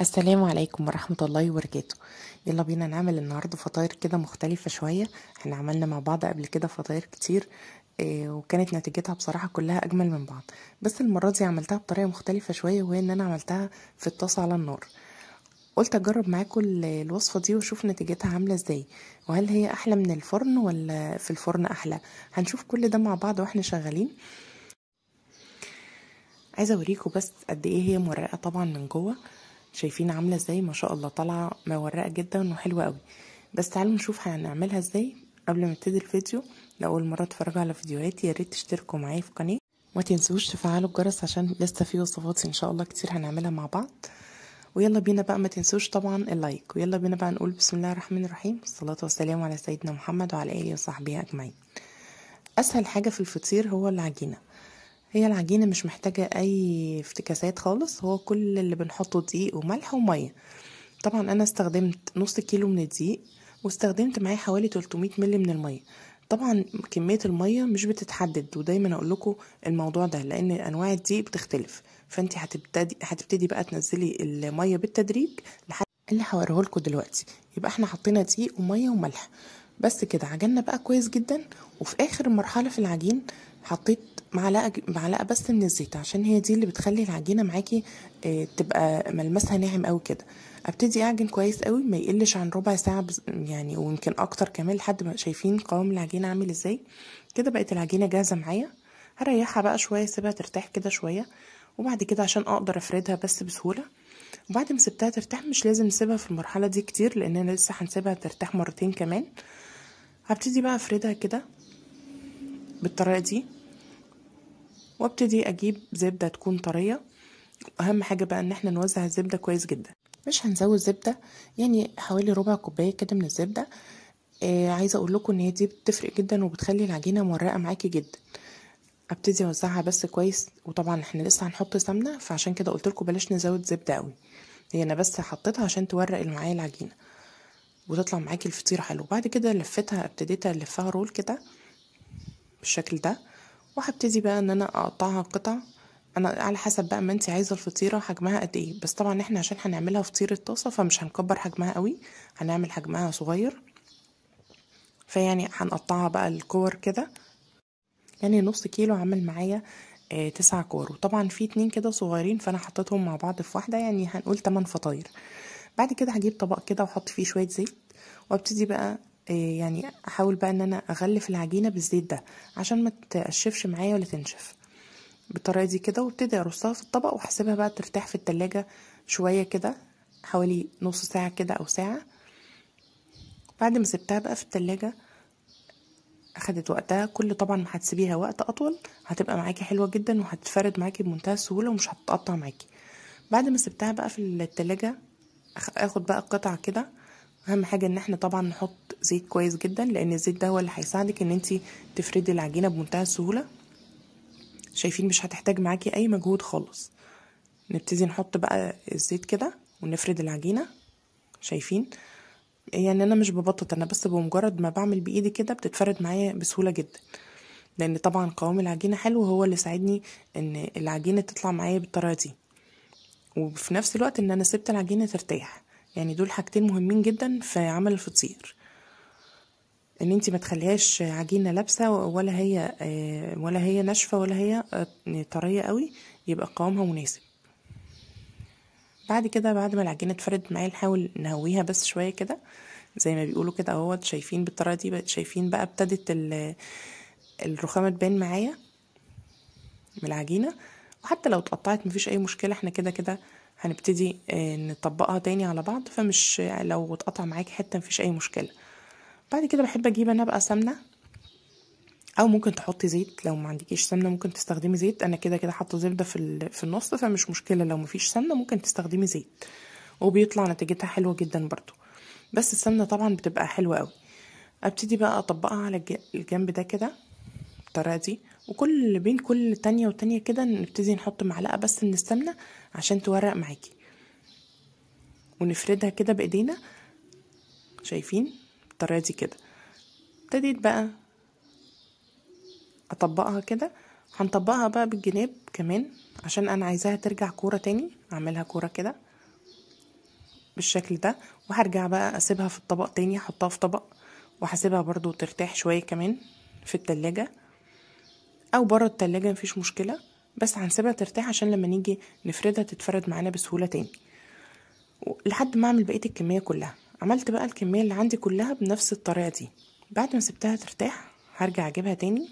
السلام عليكم ورحمة الله وبركاته. يلا بينا نعمل النهاردة فطاير كده مختلفة شوية. إحنا عملنا مع بعض قبل كده فطاير كتير آه وكانت نتيجتها بصراحة كلها أجمل من بعض. بس المرة دي عملتها بطريقة مختلفة شوية وهي إن أنا عملتها في الطاسة على النار. قلت أجرب معاكم ال- الوصفة دي وأشوف نتيجتها عاملة إزاي. وهل هي أحلى من الفرن ولا في الفرن أحلى؟ هنشوف كل ده مع بعض وإحنا شغالين. عايزة أوريكم بس قد إيه هي مورقه طبعا من جوه. شايفين عاملة إزاي. ما شاء الله طالعة مورقة جدا وحلوة قوي. بس تعالوا نشوف هنعملها إزاي قبل ما ابتدي الفيديو. لأول مرة تتفرجوا على فيديوهاتي يا ريت تشتركوا معايا في القناه وما تنسوش تفعلوا الجرس عشان لسه في وصفات إن شاء الله كتير هنعملها مع بعض. ويلا بينا بقى ما تنسوش طبعا اللايك. ويلا بينا بقى نقول بسم الله الرحمن الرحيم. الصلاة والسلام على سيدنا محمد وعلى آله وصحبه أجمعين. أسهل حاجة في الفطير هو العجينة. هي العجينة مش محتاجة أي افتكاسات خالص هو كل اللي بنحطه دقيق وملح ومية. طبعا أنا استخدمت نص كيلو من الدقيق واستخدمت معاه حوالي 300 ملي من المية. طبعا كمية المية مش بتتحدد ودايما أقول لكم الموضوع ده لأن أنواع الدقيق بتختلف. فأنت هتبتدي هتبتدي بقى تنزلي المية بالتدريج لحد اللي هوريه لكم دلوقتي. يبقى إحنا حطينا دقيق ومية وملح. بس كده عجننا بقى كويس جدا وفي آخر مرحلة في العجين حطيت معلقة معلقة بس من الزيت عشان هي دي اللي بتخلي العجينة معاكي آه تبقى ملمسها ناعم قوي كده. أبتدي أعجن كويس قوي ما يقلش عن ربع ساعة. يعني ويمكن أكتر كمان لحد ما شايفين قوام العجينة عامل إزاي. كده بقت العجينة جاهزة معايا. هريحها بقى شوية سيبها ترتاح كده شوية وبعد كده عشان أقدر أفردها بس بسهولة. وبعد ما سبتها ترتاح مش لازم نسيبها في المرحلة دي كتير لأننا لسه هنسيبها ترتاح مرتين كمان. هبتدي بقى أفردها كده بالطريقة دي. وابتدي أجيب زبدة تكون طرية. أهم حاجة بقى إن إحنا نوزع الزبدة كويس جدا. مش هنزود زبدة يعني حوالي ربع كوباية كده من الزبدة. آه عايزة أقول لكم إن هي دي بتفرق جدا وبتخلي العجينة مورقة معاكي جدا. أبتدي أوزعها بس كويس. وطبعا إحنا لسه هنحط سمنة فعشان كده قلت لكم بلاش نزود زبدة قوي هي أنا بس حطيتها عشان تورق معايا العجينة. وتطلع معاكي الفطيرة حلو بعد كده لفتها ابتديت ألفها رول كده بالشكل ده. وهبتدي بقى إن أنا أقطعها قطع. أنا على حسب بقى ما انت عايزة الفطيرة حجمها قد إيه. بس طبعا إحنا عشان هنعملها فطيرة طاسة فمش هنكبر حجمها قوي. هنعمل حجمها صغير. فيعني هنقطعها بقى الكور كده. يعني نص كيلو عمل معايا آه تسع كور. وطبعا في اتنين كده صغيرين فأنا حطيتهم مع بعض في واحدة. يعني هنقول تمن فطاير. بعد كده هجيب طبق كده وأحط فيه شوية زيت. وأبتدي بقى يعني أحاول بقى إن أنا أغلف العجينة بالزيت ده عشان ما تقشفش معايا ولا تنشف. بالطريقة دي كده وابتدي أرصها في الطبق وأحسبها بقى ترتاح في التلاجة شوية كده حوالي نص ساعة كده أو ساعة. بعد ما سبتها بقى في التلاجة أخدت وقتها. كل طبعا ما هتسيبيها وقت أطول هتبقى معاكي حلوة جدا وهتتفرد معاكي بمنتهى السهولة ومش هتتقطع معاكي. بعد ما سبتها بقى في التلاجة آخد بقى قطع كده أهم حاجة إن إحنا طبعا نحط زيت كويس جدا لأن الزيت ده هو اللي هيساعدك إن انت تفردي العجينة بمنتهى السهولة. شايفين مش هتحتاج معاكي أي مجهود خالص. نبتدي نحط بقى الزيت كده ونفرد العجينة. شايفين؟ يعني أنا مش ببطط أنا بس بمجرد ما بعمل بإيدي كده بتتفرد معايا بسهولة جدا. لأن طبعا قوام العجينة حلو هو اللي ساعدني إن العجينة تطلع معايا بالطريقة دي. وفي نفس الوقت إن أنا سبت العجينة ترتاح. يعني دول حاجتين مهمين جدا في عمل الفطير. إن انت ما تخليهاش عجينة لابسة ولا هي ولا هي ناشفة ولا هي طرية قوي يبقى قوامها مناسب. بعد كده بعد ما العجينة اتفردت معايا نحاول نهويها بس شوية كده. زي ما بيقولوا كده أهوت شايفين بالطريقة دي شايفين بقى ابتدت الرخامة تبان معايا من العجينة. وحتى لو اتقطعت مفيش أي مشكلة إحنا كده كده هنبتدي نطبقها تاني على بعض فمش لو اتقطع معاكي حتة مفيش أي مشكلة. بعد كده بحب أجيب أنا بقى سمنة أو ممكن تحطي زيت لو ما عندكيش سمنة ممكن تستخدمي زيت. أنا كده كده حاطة زبدة في في النص فمش مشكلة لو مفيش سمنة ممكن تستخدمي زيت. وبيطلع نتيجتها حلوة جدا برضو. بس السمنة طبعا بتبقى حلوة قوي أبتدي بقى أطبقها على الجنب ده كده بالطريقة دي. وكل بين كل تانية وتانية كده نبتدي نحط معلقة بس من السمنة عشان تورق معاكي. ونفردها كده بإيدينا. شايفين؟ بالطريقة دي كده. ابتديت بقى أطبقها كده. هنطبقها بقى بالجناب كمان عشان أنا عايزاها ترجع كورة تاني. أعملها كورة كده بالشكل ده. وهرجع بقى أسيبها في الطبق تاني أحطها في طبق. وهسيبها برضو ترتاح شوية كمان في التلاجة. أو بره التلاجة مفيش مشكلة بس هنسيبها ترتاح عشان لما نيجي نفردها تتفرد معانا بسهولة تاني. لحد ما أعمل بقية الكمية كلها. عملت بقى الكمية اللي عندي كلها بنفس الطريقة دي. بعد ما سبتها ترتاح هرجع أجيبها تاني.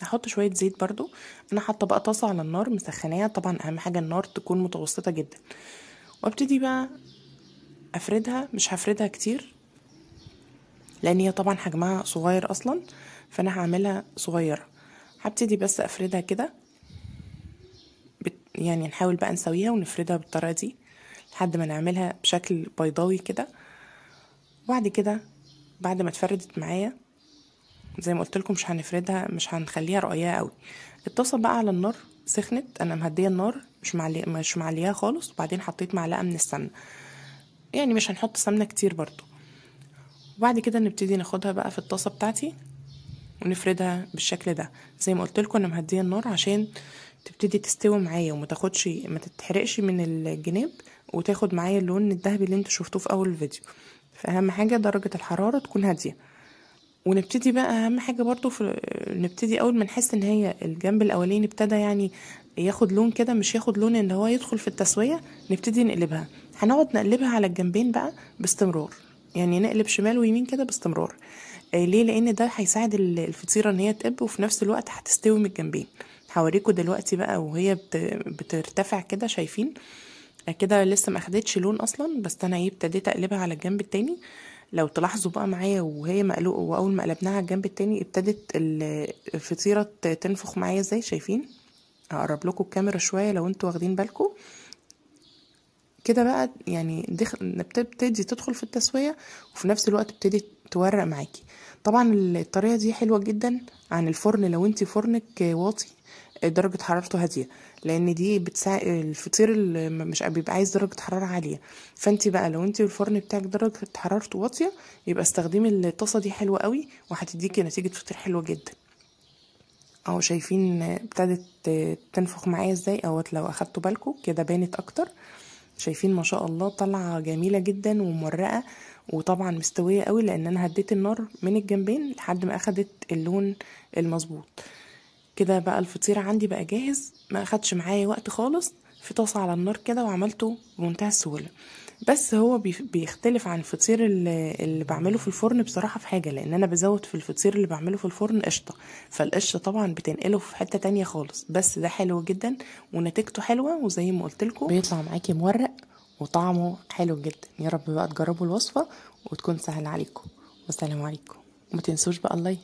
هحط شوية زيت برضو. أنا حاطة بقى طاسة على النار مسخناها. طبعا أهم حاجة النار تكون متوسطة جدا. وأبتدي بقى أفردها. مش هفردها كتير لأن هي طبعا حجمها صغير أصلا فأنا هعملها صغيرة. هبتدي بس أفردها كده. يعني نحاول بقى نسويها ونفردها بالطريقة دي لحد ما نعملها بشكل بيضاوي كده. وبعد كده بعد ما اتفردت معايا زي ما قلت لكم مش هنفردها مش هنخليها رقيقة قوي. الطاسه بقى على النار سخنت أنا مهدية النار مش معلي مش معلياها خالص. وبعدين حطيت معلقة من السمنة. يعني مش هنحط سمنة كتير برضو. وبعد كده نبتدي ناخدها بقى في الطاسة بتاعتي. ونفردها بالشكل ده. زي ما قلت لكم أنا مهدية النار عشان تبتدي تستوي معايا وما تاخدش ما تتحرقش من الجناب وتاخد معايا اللون الذهبي اللي أنتوا شفتوه في أول الفيديو فأهم حاجة درجة الحرارة تكون هادية. ونبتدي بقى أهم حاجة برضو في نبتدي أول ما نحس إن هي الجنب الأولاني ابتدى يعني ياخد لون كده مش ياخد لون إن هو يدخل في التسوية نبتدي نقلبها. هنقعد نقلبها على الجنبين بقى باستمرار. يعني نقلب شمال ويمين كده باستمرار. ليه؟ لأن ده هيساعد الفطيرة إن هي تقب وفي نفس الوقت هتستوي من الجنبين. هوريكم دلوقتي بقى وهي بت... بترتفع كده شايفين كده لسه ما أخدتش لون أصلا بس أنا إيه ابتديت أقلبها على الجنب التاني. لو تلاحظوا بقى معايا وهي مقلوقه وأول ما قلبناها على الجنب التاني ابتدت الفطيرة تنفخ معايا إزاي؟ شايفين؟ هقرب لكم الكاميرا شوية لو أنتوا واخدين بالكم. كده بقى يعني دخل بتبتدي تدخل في التسوية وفي نفس الوقت بتبتدي تورق معاكي. طبعا الطريقة دي حلوة جدا عن الفرن. لو انت فرنك واطي درجة حرارته هادية لأن دي بتساعد الفطير اللي مش بيبقى عايز درجة حرارة عالية. فانت بقى لو انت الفرن بتاعك درجة حرارته واطية يبقى استخدمي الطاسة دي حلوة قوي وهتديكي نتيجة فطير حلوة جدا. أهو شايفين ابتدت تنفخ معايا إزاي؟ أهوت لو أخدتوا بالكم كده بانت أكتر. شايفين ما شاء الله طالعة جميلة جدا ومورقة وطبعا مستوية قوي لأن أنا هديت النار من الجنبين لحد ما أخدت اللون المظبوط. كده بقى الفطير عندي بقى جاهز ما أخدش معايا وقت خالص في طاسة على النار كده وعملته بمنتهى السهولة. بس هو بيختلف عن الفطير اللي, بعمله في الفرن بصراحة في حاجة لأن أنا بزود في الفطير اللي بعمله في الفرن قشطة. فالقشطة طبعا بتنقله في حتة تانية خالص بس ده حلو جدا ونتيجته حلوة وزي ما قلت لكم. بيطلع معاكي مورق وطعمه حلو جدا. يا رب بقى تجربوا الوصفة وتكون سهلة عليكم. والسلام عليكم. وما تنسوش بقى اللايك.